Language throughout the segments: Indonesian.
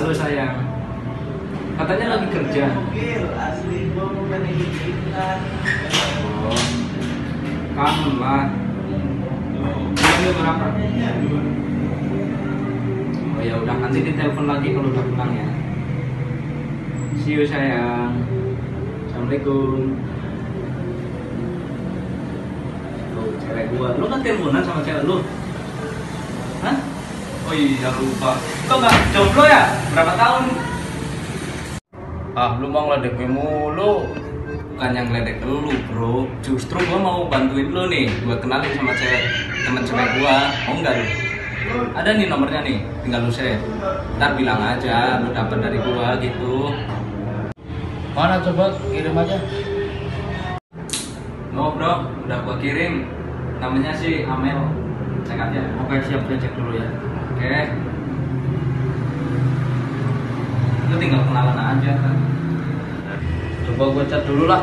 Halo sayang. Katanya lagi kerja. Oh. Kangen lah. Ini berapa? Oh ya udah nanti ditelepon lagi kalau udah pulang ya. See you sayang. Assalamualaikum. Cewek gua. Lu kan teleponan sama cewek lu? Hah? Oh iya lupa. Kok nggak jomblo ya? Berapa tahun? Ah, lu mau ngeledek gue mulu. Bukan yang ngeledek lu, bro. Justru gua mau bantuin lu nih. Gua kenalin sama cewek, temen cewek gua. Mau nggak lu? Ada nih nomornya nih, tinggal lu share. Ntar bilang aja, lu dapat dari gua gitu. Mana coba kirim aja. No bro, udah gua kirim. Namanya sih Amel. Cek aja. Oke siap saya cek dulu ya. Oke. Lu tinggal kenalan aja kan. Coba gue chat dulu lah.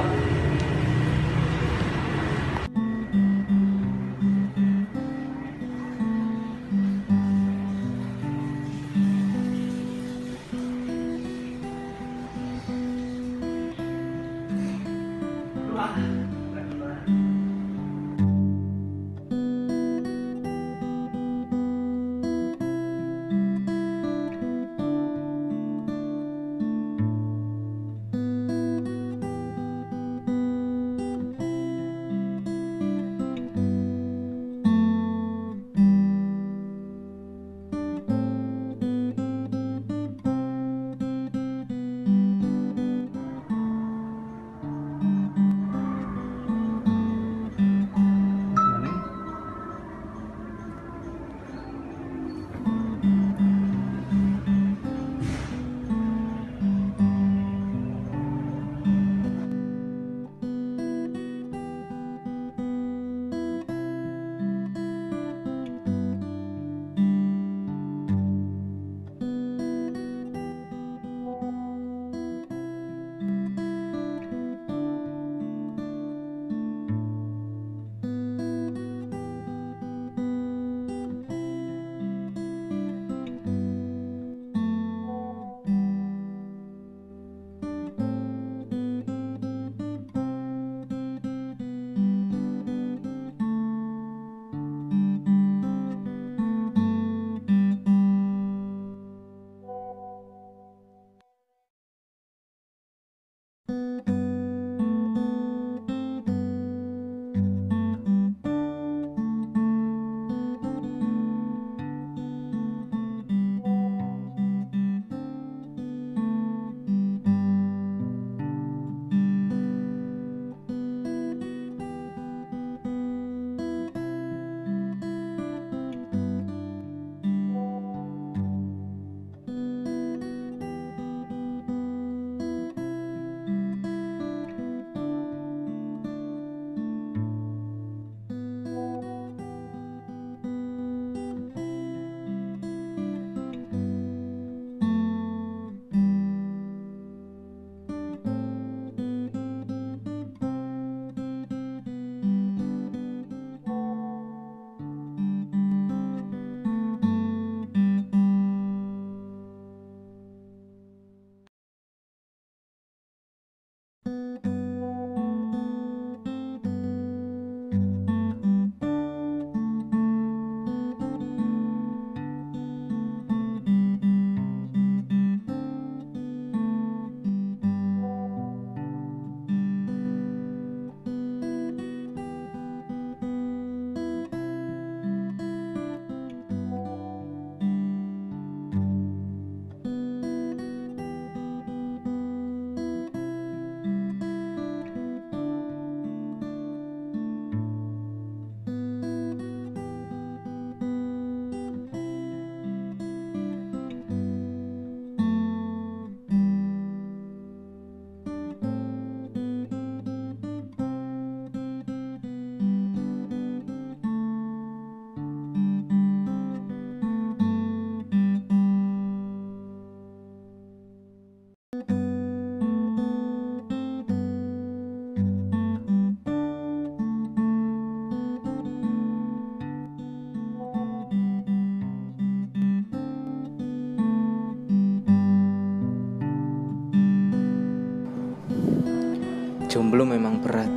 Jomblo memang berat,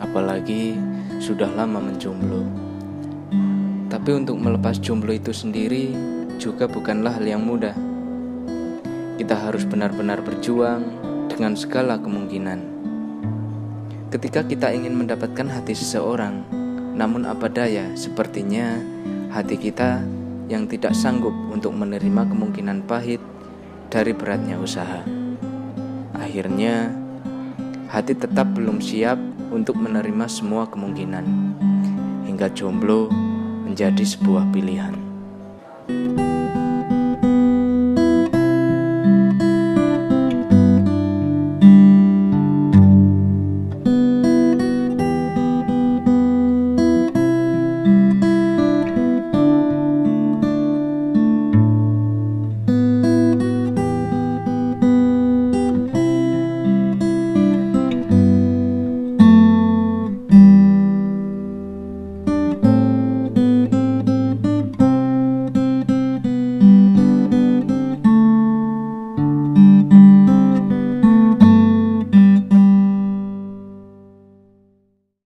apalagi sudah lama menjomblo. Tapi untuk melepas jomblo itu sendiri juga bukanlah hal yang mudah. Kita harus benar-benar berjuang dengan segala kemungkinan. Ketika kita ingin mendapatkan hati seseorang, namun apa daya, sepertinya hati kita yang tidak sanggup untuk menerima kemungkinan pahit dari beratnya usaha. Akhirnya, hati tetap belum siap untuk menerima semua kemungkinan, hingga jomblo menjadi sebuah pilihan.